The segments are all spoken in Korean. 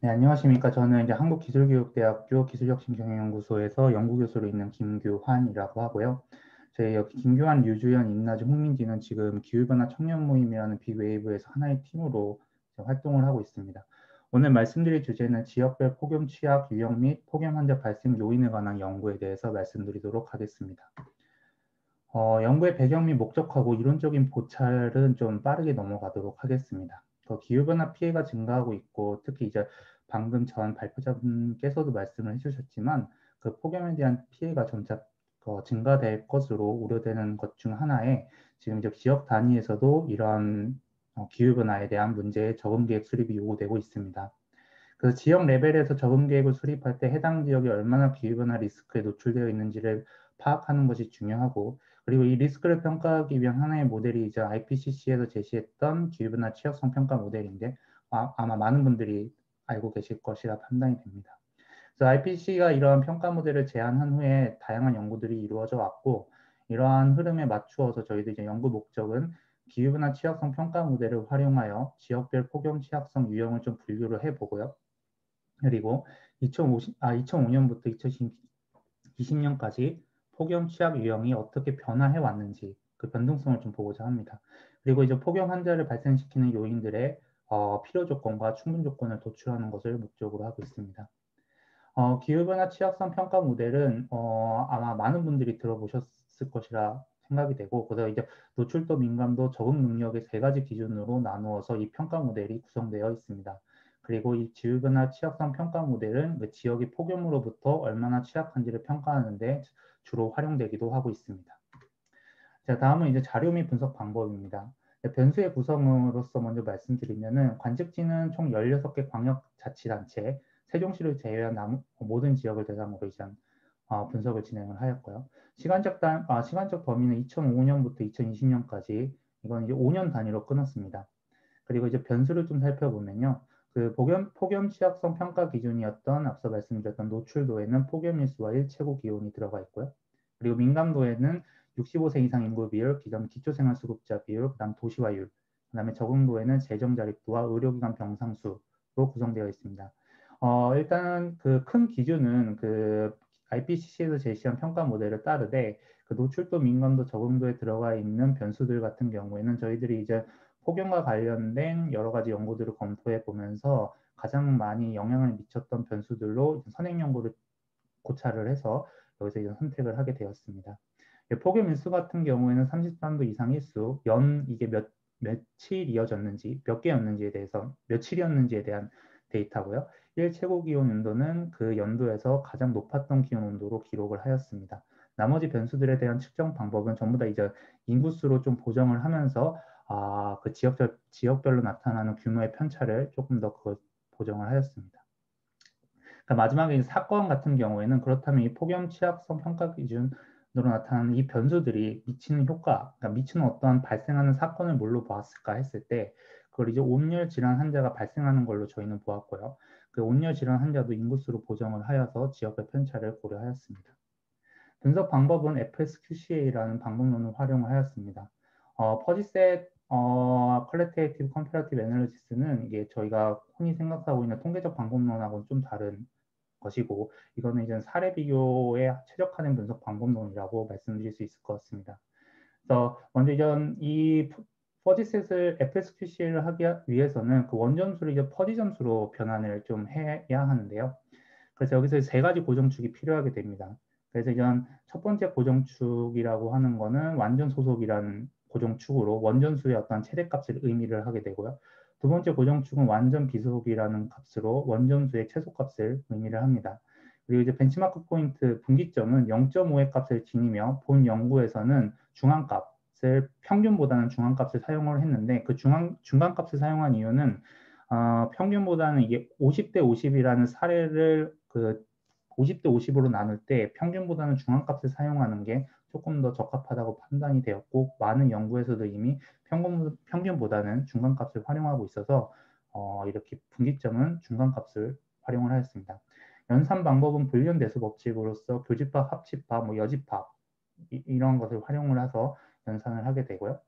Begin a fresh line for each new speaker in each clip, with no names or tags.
네, 안녕하십니까. 저는 이제 한국기술교육대학교 기술혁신경영연구소에서 연구교수로 있는 김규환이라고 하고요. 저희 여기 김규환, 류주연, 임나주, 홍민지는 지금 기후변화 청년 모임이라는 빅웨이브에서 하나의 팀으로 활동을 하고 있습니다. 오늘 말씀드릴 주제는 지역별 폭염 취약, 유형 및 폭염 환자 발생 요인에 관한 연구에 대해서 말씀드리도록 하겠습니다. 어, 연구의 배경 및 목적하고 이론적인 보찰은 좀 빠르게 넘어가도록 하겠습니다. 더 기후변화 피해가 증가하고 있고 특히 이제 방금 전 발표자분께서도 말씀을 해주셨지만 그 폭염에 대한 피해가 점차 어, 증가될 것으로 우려되는 것 중 하나에 지금 이제 지역 단위에서도 이러한 어, 기후변화에 대한 문제의 적응 계획 수립이 요구되고 있습니다. 그래서 지역 레벨에서 적응 계획을 수립할 때 해당 지역이 얼마나 기후변화 리스크에 노출되어 있는지를 파악하는 것이 중요하고 그리고 이 리스크를 평가하기 위한 하나의 모델이 이제 IPCC에서 제시했던 기후변화 취약성 평가 모델인데 아, 마 많은 분들이 알고 계실 것이라 판단이 됩니다. 그래서 IPCC가 이러한 평가 모델을 제안한 후에 다양한 연구들이 이루어져 왔고 이러한 흐름에 맞추어서 저희도 이제 연구 목적은 기후변화 취약성 평가 모델을 활용하여 지역별 폭염 취약성 유형을 좀 분류를 해보고요. 그리고 2050, 아, 2005년부터 2020년까지 폭염 취약 유형이 어떻게 변화해 왔는지 그 변동성을 좀 보고자 합니다. 그리고 이제 폭염 환자를 발생시키는 요인들의 어, 필요 조건과 충분 조건을 도출하는 것을 목적으로 하고 있습니다. 어, 기후변화 취약성 평가 모델은 어, 아마 많은 분들이 들어보셨을 것이라 생각이 되고 그래서 이제 노출도 민감도 적응 능력의 세 가지 기준으로 나누어서 이 평가 모델이 구성되어 있습니다. 그리고 이 기후변화 취약성 평가 모델은 그 지역의 폭염으로부터 얼마나 취약한지를 평가하는데 주로 활용되기도 하고 있습니다. 자, 다음은 이제 자료 및 분석 방법입니다. 변수의 구성으로서 먼저 말씀드리면은 관측지는 총 16개 광역자치단체, 세종시를 제외한 나무, 모든 지역을 대상으로 이제 어, 분석을 진행을 하였고요. 시간적, 단, 아, 시간적 범위는 2005년부터 2020년까지 이건 이제 5년 단위로 끊었습니다. 그리고 이제 변수를 좀 살펴보면요. 그 폭염, 폭염 취약성 평가 기준이었던 앞서 말씀드렸던 노출도에는 폭염일수와 일최고 기온이 들어가 있고요. 그리고 민감도에는 65세 이상 인구 비율, 기존 기초생활수급자 비율, 그다음 도시화율, 그다음에 적응도에는 재정 자립도와 의료기관 병상수로 구성되어 있습니다. 어, 일단 그 큰 기준은 그 IPCC에서 제시한 평가 모델을 따르되 그 노출도, 민감도, 적응도에 들어가 있는 변수들 같은 경우에는 저희들이 이제 폭염과 관련된 여러 가지 연구들을 검토해 보면서 가장 많이 영향을 미쳤던 변수들로 선행 연구를 고찰을 해서 여기서 이제 선택을 하게 되었습니다. 폭염 일수 같은 경우에는 33도 이상 일수, 연 이게 몇 며칠 이어졌는지, 몇 개였는지에 대해서 며칠이었는지에 대한 데이터고요. 1 최고 기온 온도는 그 연도에서 가장 높았던 기온 온도로 기록을 하였습니다. 나머지 변수들에 대한 측정 방법은 전부 다 이제 인구수로 좀 보정을 하면서 아, 그 지역별, 지역별로 나타나는 규모의 편차를 조금 더 그 보정을 하였습니다. 그러니까 마지막에 사건 같은 경우에는 그렇다면 이 폭염 취약성 평가 기준으로 나타나는 이 변수들이 미치는 효과, 그러니까 미치는 어떠한 발생하는 사건을 뭘로 보았을까 했을 때 그걸 이제 온열 질환 환자가 발생하는 걸로 저희는 보았고요. 그 온열 질환 환자도 인구수로 보정을 하여서 지역별 편차를 고려하였습니다. 분석 방법은 FSQCA라는 방법론을 활용을 하였습니다. 어, fuzzy set 어, qualitative comparative analysis는 이게 저희가 흔히 생각하고 있는 통계적 방법론하고는 좀 다른 것이고 이거는 이제 사례 비교에 최적화된 분석 방법론이라고 말씀드릴 수 있을 것 같습니다. 그래서 먼저 이전 이 퍼지셋을 FSQC를 하기 위해서는 그 원점수를 이제 퍼지 점수로 변환을 좀 해야 하는데요. 그래서 여기서 세 가지 고정축이 필요하게 됩니다. 그래서 이전 첫 번째 고정축이라고 하는 거는 완전 소속이라는 고정축으로 원전수의 어떤 최대값을 의미를 하게 되고요. 두 번째 고정축은 완전 비속이라는 값으로 원전수의 최소값을 의미를 합니다. 그리고 이제 벤치마크 포인트 분기점은 0.5의 값을 지니며 본 연구에서는 중앙값을 평균보다는 중앙값을 사용을 했는데 그 중앙 중간값을 사용한 이유는 어, 평균보다는 이게 50대 50이라는 사례를 그 50대 50으로 나눌 때 평균보다는 중앙값을 사용하는 게 조금 더 적합하다고 판단이 되었고 많은 연구에서도 이미 평균, 평균보다는 중간값을 활용하고 있어서 어, 이렇게 분기점은 중간값을 활용을 하였습니다. 연산 방법은 불리언 대수 법칙으로서 교집합, 합집합, 뭐 여집합 이, 런 것을 활용을 해서 연산을 하게 되고요.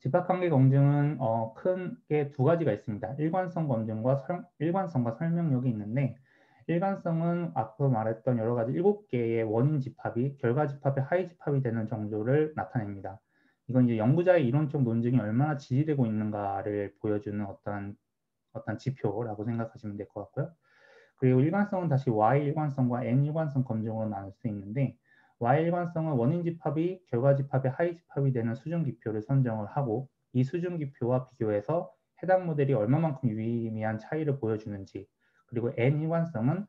집합관계 검증은 어, 큰게 두 가지가 있습니다. 일관성 검증과 설, 일관성과 설명력이 있는데 일관성은 앞서 말했던 여러 가지 일곱 개의 원인 집합이 결과 집합의 하위 집합이 되는 정도를 나타냅니다. 이건 이제 연구자의 이론적 논증이 얼마나 지지되고 있는가를 보여주는 어떤 어떤 지표라고 생각하시면 될 것 같고요. 그리고 일관성은 다시 Y 일관성과 N 일관성 검증으로 나눌 수 있는데 Y 일관성은 원인 집합이 결과 집합의 하위 집합이 되는 수준 기표를 선정을 하고 이 수준 기표와 비교해서 해당 모델이 얼마만큼 유의미한 차이를 보여주는지 그리고 N 일관성은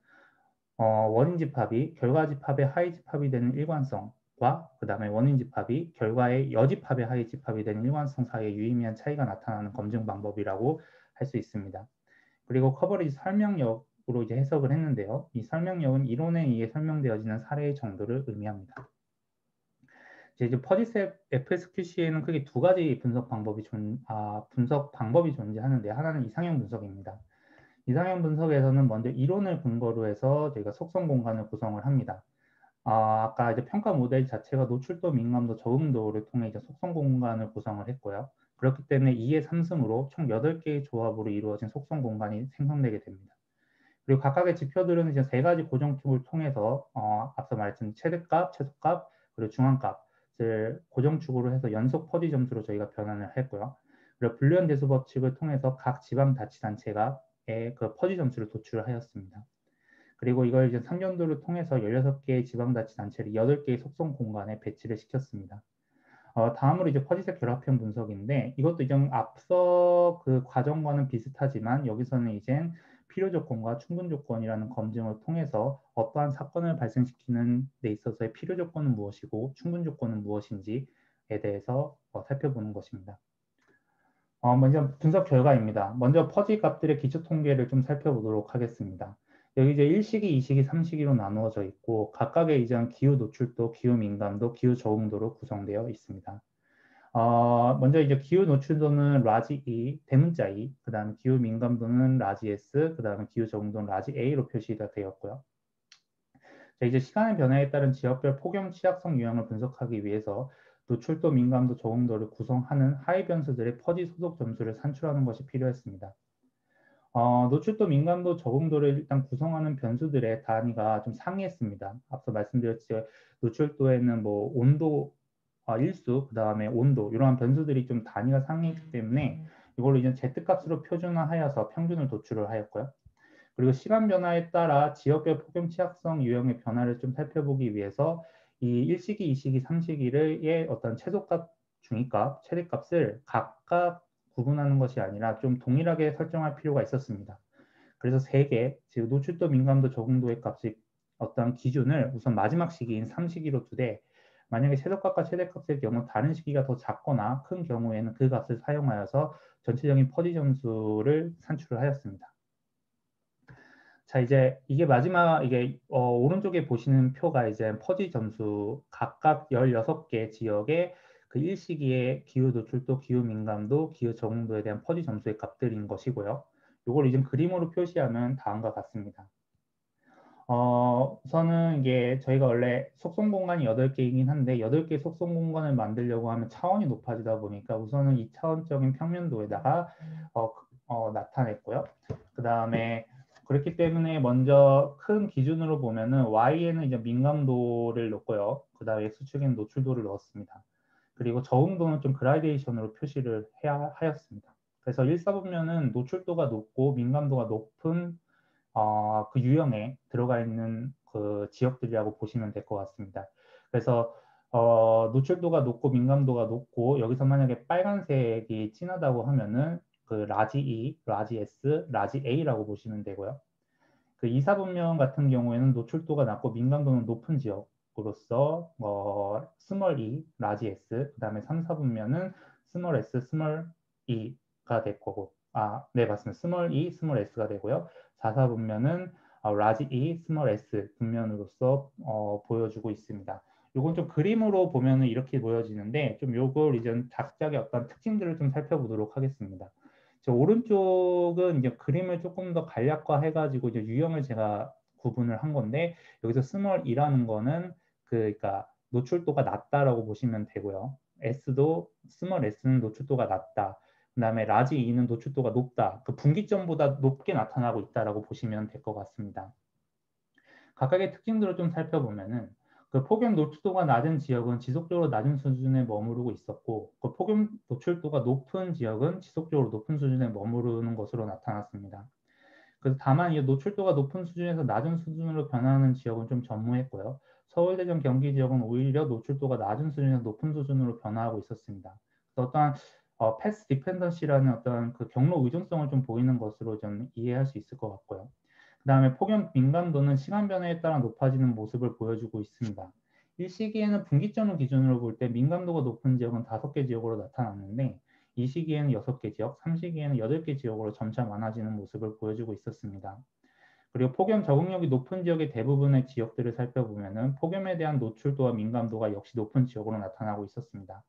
어, 원인 집합이 결과 집합의 하위 집합이 되는 일관성과 그 다음에 원인 집합이 결과의 여집합의 하위 집합이 되는 일관성 사이에 유의미한 차이가 나타나는 검증 방법이라고 할 수 있습니다. 그리고 coverage 설명력으로 이제 해석을 했는데요. 이 설명력은 이론에 의해 설명되어지는 사례의 정도를 의미합니다. 이제 퍼지셋 FSQC에는 크게 두 가지 분석 방법이 존, 아, 분석 방법이 존재하는데 하나는 이상형 분석입니다. 이상형 분석에서는 먼저 이론을 근거로 해서 저희가 속성 공간을 구성을 합니다. 아, 아까 이제 평가 모델 자체가 노출도, 민감도, 적응도를 통해 이제 속성 공간을 구성을 했고요. 그렇기 때문에 2의 3승으로 총 8개의 조합으로 이루어진 속성 공간이 생성되게 됩니다. 그리고 각각의 지표들은 이제 세 가지 고정 축을 통해서 어, 앞서 말했던 최대값, 최소값, 그리고 중앙값을 고정 축으로 해서 연속 퍼지 점수로 저희가 변환을 했고요. 그리고 불리언 대수 법칙을 통해서 각 지방 자치단체가 그 퍼지 점수를 도출하였습니다. 그리고 이걸 이제 상견도를 통해서 16개의 지방자치단체를 8개의 속성 공간에 배치를 시켰습니다. 어, 다음으로 이제 퍼지색 결합형 분석인데 이것도 이제 앞서 그 과정과는 비슷하지만 여기서는 이제 필요 조건과 충분 조건이라는 검증을 통해서 어떠한 사건을 발생시키는 데 있어서의 필요 조건은 무엇이고 충분 조건은 무엇인지에 대해서 어, 살펴보는 것입니다. 어, 먼저 분석 결과입니다. 먼저 퍼지 값들의 기초 통계를 좀 살펴보도록 하겠습니다. 여기 이제 1시기, 2시기, 3시기로 나누어져 있고 각각의 이제 기후 노출도, 기후 민감도, 기후 적응도로 구성되어 있습니다. 어, 먼저 이제 기후 노출도는 large E, 대문자 E, 그 다음에 기후 민감도는 large S, 그 다음에 기후 적응도는 large A로 표시가 되었고요. 자, 이제 시간의 변화에 따른 지역별 폭염 취약성 유형을 분석하기 위해서 노출도, 민감도, 적응도를 구성하는 하위 변수들의 퍼지 소속 점수를 산출하는 것이 필요했습니다. 어, 노출도, 민감도, 적응도를 일단 구성하는 변수들의 단위가 좀 상이했습니다. 앞서 말씀드렸지 노출도에는 뭐 온도, 어, 일수, 그 다음에 온도 이러한 변수들이 좀 단위가 상이했기 때문에 이걸로 이제 Z값으로 표준화하여서 평균을 도출을 하였고요. 그리고 시간 변화에 따라 지역별 폭염 취약성 유형의 변화를 좀 살펴보기 위해서 이 1시기, 2시기, 3시기의 어떤 최소값, 중위값, 최대값을 각각 구분하는 것이 아니라 좀 동일하게 설정할 필요가 있었습니다. 그래서 세 개, 즉 노출도, 민감도, 적응도의 값이 어떤 기준을 우선 마지막 시기인 3시기로 두되 만약에 최소값과 최대값의 경우 다른 시기가 더 작거나 큰 경우에는 그 값을 사용하여서 전체적인 퍼지 점수를 산출을 하였습니다. 자 이제 이게 마지막 이게 어, 오른쪽에 보시는 표가 이제 퍼지 점수 각각 16개 지역의 그 일시기의 기후 노출도, 기후 민감도, 기후 적응도에 대한 퍼지 점수의 값들인 것이고요. 이걸 이제 그림으로 표시하면 다음과 같습니다. 어, 우선은 이게 저희가 원래 속성 공간이 8개이긴 한데 8개 속성 공간을 만들려고 하면 차원이 높아지다 보니까 우선은 2차원적인 평면도에다가 어, 어, 나타냈고요. 그 다음에 그렇기 때문에 먼저 큰 기준으로 보면은 Y에는 이제 민감도를 넣고요. 그 다음에 X축에는 노출도를 넣었습니다. 그리고 적응도는 좀 그라데이션으로 표시를 해야 하였습니다. 그래서 1, 4분면은 노출도가 높고 민감도가 높은 어, 그 유형에 들어가 있는 그 지역들이라고 보시면 될 것 같습니다. 그래서 어, 노출도가 높고 민감도가 높고 여기서 만약에 빨간색이 진하다고 하면은 그 large E, large S, large A라고 보시면 되고요. 그 2, 4분면 같은 경우에는 노출도가 낮고 민감도는 높은 지역 으로서 어, small e, large s, 그 다음에 3, 4분면은 small s, small e가 될 거고 아, 네 맞습니다. small e, small s가 되고요. 4, 4분면은 어, large e, small s 분면으로서 어, 보여주고 있습니다. 요건 좀 그림으로 보면은 이렇게 보여지는데 좀 요걸 이제 각각의 어떤 특징들을 좀 살펴보도록 하겠습니다. 저 오른쪽은 이제 그림을 조금 더 간략화 해가지고 이제 유형을 제가 구분을 한 건데 여기서 small 이라는 거는 그, 그러니까 노출도가 낮다라고 보시면 되고요. S도 small S는 노출도가 낮다. 그 다음에 large E는 노출도가 높다. 그 분기점보다 높게 나타나고 있다라고 보시면 될 것 같습니다. 각각의 특징들을 좀 살펴보면은 그 폭염 노출도가 낮은 지역은 지속적으로 낮은 수준에 머무르고 있었고 그 폭염 노출도가 높은 지역은 지속적으로 높은 수준에 머무르는 것으로 나타났습니다. 그래서 다만 이 노출도가 높은 수준에서 낮은 수준으로 변하는 지역은 좀 전무했고요. 서울, 대전, 경기 지역은 오히려 노출도가 낮은 수준에서 높은 수준으로 변화하고 있었습니다. 어떠한 어, 패스 디펜던시라는 어떤 그 경로 의존성을 좀 보이는 것으로 좀 이해할 수 있을 것 같고요. 그 다음에 폭염 민감도는 시간 변화에 따라 높아지는 모습을 보여주고 있습니다. 이 시기에는 분기점을 기준으로 볼 때 민감도가 높은 지역은 다섯 개 지역으로 나타났는데 이 시기에는 여섯 개 지역, 3시기에는 여덟 개 지역으로 점차 많아지는 모습을 보여주고 있었습니다. 그리고 폭염 적응력이 높은 지역의 대부분의 지역들을 살펴보면 폭염에 대한 노출도와 민감도가 역시 높은 지역으로 나타나고 있었습니다.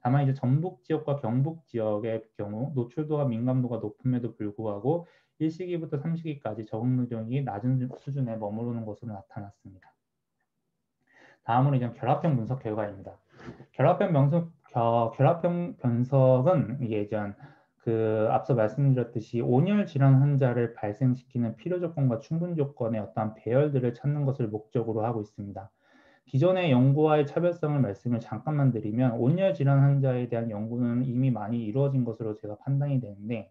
다만 이제 전북 지역과 경북 지역의 경우 노출도와 민감도가 높음에도 불구하고 1시기부터 3시기까지 적응 능력이 낮은 수준에 머무르는 것으로 나타났습니다. 다음으로 이제 결합형 분석 결과입니다. 결합형 분석, 결합형 분석은 이게 이제 그 앞서 말씀드렸듯이 온열 질환 환자를 발생시키는 필요 조건과 충분 조건의 어떠한 배열들을 찾는 것을 목적으로 하고 있습니다. 기존의 연구와의 차별성을 말씀을 잠깐만 드리면 온열 질환 환자에 대한 연구는 이미 많이 이루어진 것으로 제가 판단이 되는데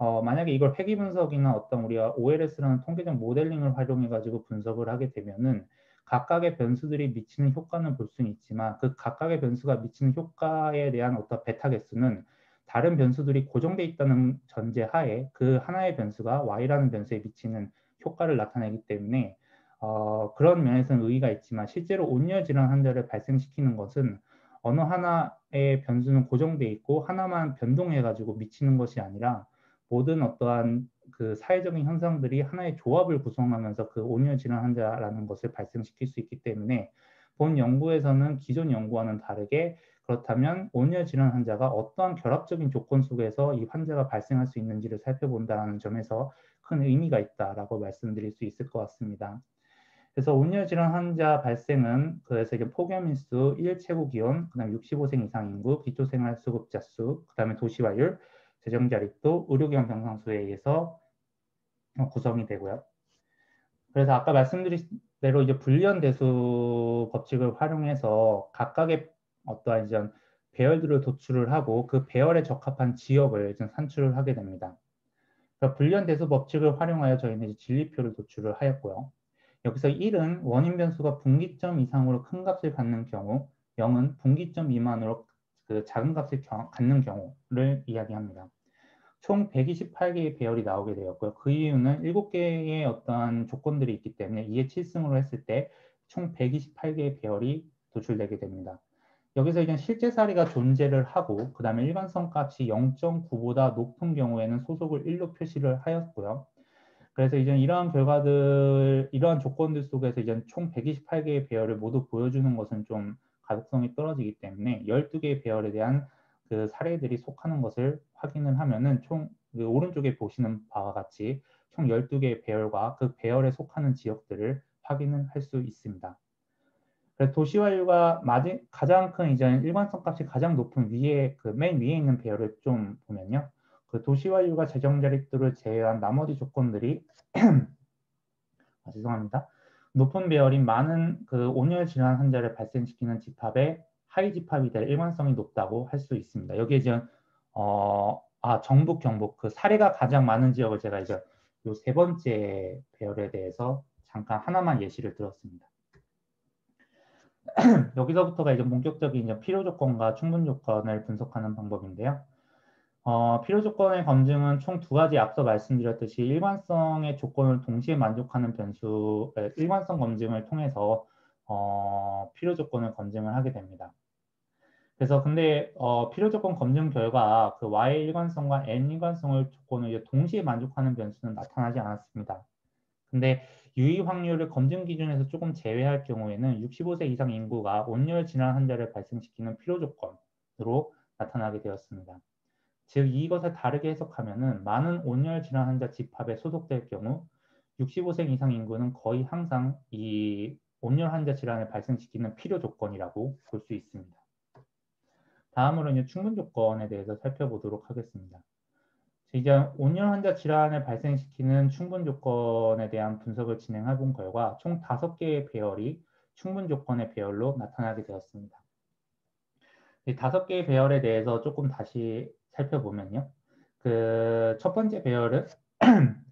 어, 만약에 이걸 회귀 분석이나 어떤 우리가 OLS라는 통계적 모델링을 활용해 가지고 분석을 하게 되면은 각각의 변수들이 미치는 효과는 볼 수는 있지만 그 각각의 변수가 미치는 효과에 대한 어떤 베타 개수는 다른 변수들이 고정돼 있다는 전제 하에 그 하나의 변수가 y라는 변수에 미치는 효과를 나타내기 때문에 어, 그런 면에서는 의의가 있지만 실제로 온열 질환 환자를 발생시키는 것은 어느 하나의 변수는 고정돼 있고 하나만 변동해 가지고 미치는 것이 아니라 모든 어떠한 그 사회적인 현상들이 하나의 조합을 구성하면서 그 온열 질환 환자라는 것을 발생시킬 수 있기 때문에 본 연구에서는 기존 연구와는 다르게 그렇다면 온열 질환 환자가 어떠한 결합적인 조건 속에서 이 환자가 발생할 수 있는지를 살펴본다는 점에서 큰 의미가 있다라고 말씀드릴 수 있을 것 같습니다. 그래서 온열 질환 환자 발생은 그래서 이게 폭염인수, 1 최고 기온, 그다음 65세 이상 인구, 기초생활 수급자 수, 그다음에 도시화율, 재정 자립도, 의료기관 병상수에 의해서 구성이 되고요. 그래서 아까 말씀드린 대로 이제 불리한 대수 법칙을 활용해서 각각의 어떠한 이제 배열들을 도출을 하고 그 배열에 적합한 지역을 이제 산출을 하게 됩니다. 불리한 대수 법칙을 활용하여 저희는 진리표를 도출을 하였고요. 여기서 1은 원인 변수가 분기점 이상으로 큰 값을 갖는 경우, 0은 분기점 미만으로 그 작은 값을 갖는 경우를 이야기합니다. 총 128개의 배열이 나오게 되었고요. 그 이유는 7개의 어떠한 조건들이 있기 때문에 2의 7승으로 했을 때 총 128개의 배열이 도출되게 됩니다. 여기서 이제 실제 사례가 존재를 하고 그 다음에 일관성 값이 0.9보다 높은 경우에는 소속을 1로 표시를 하였고요. 그래서 이제 이러한 결과들, 이러한 조건들 속에서 이제 총 128개의 배열을 모두 보여주는 것은 좀 가독성이 떨어지기 때문에 12개의 배열에 대한 그 사례들이 속하는 것을 확인을 하면은 총 그 오른쪽에 보시는 바와 같이 총 12개의 배열과 그 배열에 속하는 지역들을 확인을 할 수 있습니다. 그래서 도시화율과 맞은, 가장 큰 이제 일관성 값이 가장 높은 위에 그 맨 위에 있는 배열을 좀 보면요. 그 도시화율과 재정 자립도를 제외한 나머지 조건들이 아, 죄송합니다. 높은 배열인 많은 그 온열 질환 환자를 발생시키는 집합의 하위 집합이 될 일관성이 높다고 할 수 있습니다. 여기에 이제 어, 아 정북 경북 그 사례가 가장 많은 지역을 제가 이제 요 세 번째 배열에 대해서 잠깐 하나만 예시를 들었습니다. 여기서부터가 이제 본격적인 이제 필요 조건과 충분 조건을 분석하는 방법인데요. 어, 필요 조건의 검증은 총 두 가지 앞서 말씀드렸듯이 일관성의 조건을 동시에 만족하는 변수, 일관성 검증을 통해서 어, 필요 조건을 검증을 하게 됩니다. 그래서 근데 어, 필요 조건 검증 결과 그 y 일관성과 n 일관성을 조건을 동시에 만족하는 변수는 나타나지 않았습니다. 근데 유의 확률을 검증 기준에서 조금 제외할 경우에는 65세 이상 인구가 온열 질환 환자를 발생시키는 필요 조건으로 나타나게 되었습니다. 즉 이것을 다르게 해석하면은 많은 온열 질환 환자 집합에 소속될 경우 65세 이상 인구는 거의 항상 이 온열 환자 질환을 발생시키는 필요 조건이라고 볼 수 있습니다. 다음으로 이제 충분 조건에 대해서 살펴보도록 하겠습니다. 이제 온열 환자 질환을 발생시키는 충분 조건에 대한 분석을 진행해 본 결과 총 5개의 배열이 충분 조건의 배열로 나타나게 되었습니다. 이 5개의 배열에 대해서 조금 다시 살펴보면요. 그 첫 번째 배열은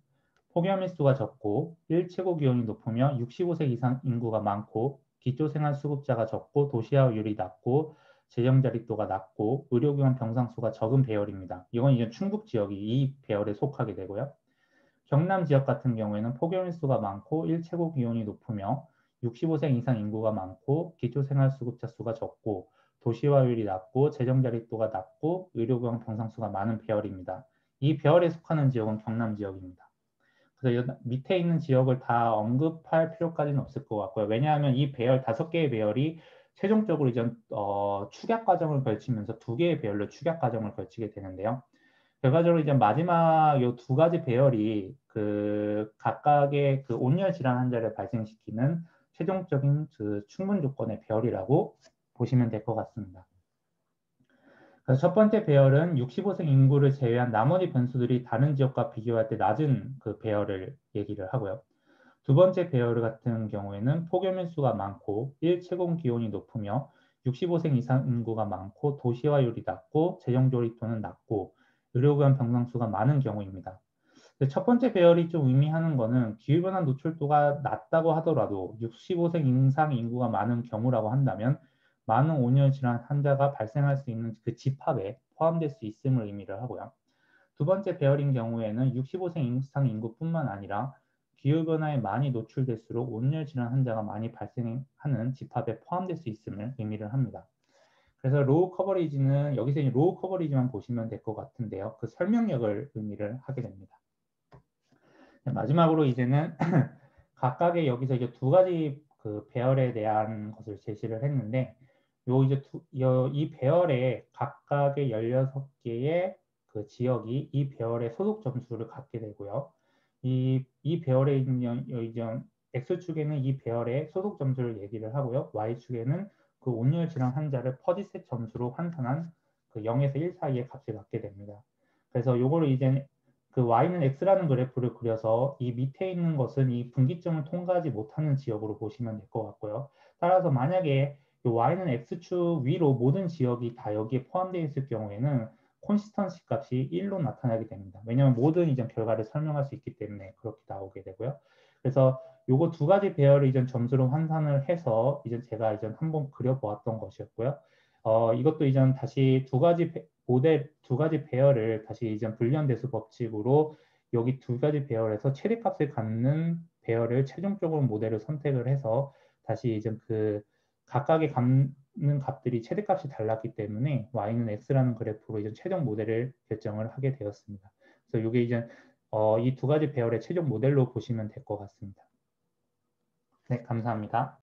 폭염일수가 적고 1최고 기온이 높으며 65세 이상 인구가 많고 기초생활 수급자가 적고 도시화율이 낮고 재정자립도가 낮고 의료기관 병상수가 적은 배열입니다. 이건 이제 충북 지역이 이 배열에 속하게 되고요. 경남 지역 같은 경우에는 폭염일수가 많고 1최고 기온이 높으며 65세 이상 인구가 많고 기초생활수급자 수가 적고 도시화율이 낮고 재정자립도가 낮고 의료기관 병상수가 많은 배열입니다. 이 배열에 속하는 지역은 경남 지역입니다. 그래서 밑에 있는 지역을 다 언급할 필요까지는 없을 것 같고요. 왜냐하면 이 배열 다섯 개의 배열이 최종적으로 이제 어, 축약 과정을 걸치면서 두 개의 배열로 축약 과정을 걸치게 되는데요. 결과적으로 이제 마지막 이 두 가지 배열이 그 각각의 그 온열 질환 환자를 발생시키는 최종적인 그 충분 조건의 배열이라고 보시면 될 것 같습니다. 그래서 첫 번째 배열은 65세 인구를 제외한 나머지 변수들이 다른 지역과 비교할 때 낮은 그 배열을 얘기를 하고요. 두 번째 배열 같은 경우에는 폭염일 수가 많고 1채공 기온이 높으며 65세 이상 인구가 많고 도시화율이 낮고 재정조리도는 낮고 의료기관 병상수가 많은 경우입니다. 첫 번째 배열이 좀 의미하는 것은 기후변화 노출도가 낮다고 하더라도 65세 이상 인구가 많은 경우라고 한다면 많은 온열 질환 환자가 발생할 수 있는 그 집합에 포함될 수 있음을 의미를 하고요. 두 번째 배열인 경우에는 65세 이상 인구뿐만 아니라 기후변화에 많이 노출될수록 온열 질환 환자가 많이 발생하는 집합에 포함될 수 있음을 의미를 합니다. 그래서 raw coverage는 여기서 raw coverage만 보시면 될 것 같은데요. 그 설명력을 의미를 하게 됩니다. 마지막으로 이제는 각각의 여기서 이제 두 가지 그 배열에 대한 것을 제시를 했는데 요 이제 두, 요, 이 배열에 각각의 16개의 그 지역이 이 배열의 소속 점수를 갖게 되고요. 이, 이 배열에 있는 이전 X축에는 이 배열의 소속 점수를 얘기를 하고요. Y축에는 그 온열 질환 환자를 퍼지셋 점수로 환산한 그 0에서 1 사이의 값을 갖게 됩니다. 그래서 요거를 이제 그 Y는 X라는 그래프를 그려서 이 밑에 있는 것은 이 분기점을 통과하지 못하는 지역으로 보시면 될 것 같고요. 따라서 만약에 Y는 X축 위로 모든 지역이 다 여기에 포함되어 있을 경우에는 콘시스턴시 값이 1로 나타나게 됩니다. 왜냐하면 모든 이전 결과를 설명할 수 있기 때문에 그렇게 나오게 되고요. 그래서 요거 두 가지 배열을 이전 점수로 환산을 해서 이전 제가 이전 한번 그려보았던 것이었고요. 어, 이것도 이전 다시 두 가지 모델 두 가지 배열을 다시 이전 불리대수 법칙으로 여기 두 가지 배열에서 최대값을 갖는 배열을 최종적으로 모델을 선택을 해서 다시 이제 그 각각의 갖는 값들이 최대값이 달랐기 때문에 y는 x라는 그래프로 이제 최종 모델을 결정을 하게 되었습니다. 그래서 이게 이제 어, 이 두 가지 배열의 최종 모델로 보시면 될 것 같습니다. 네, 감사합니다.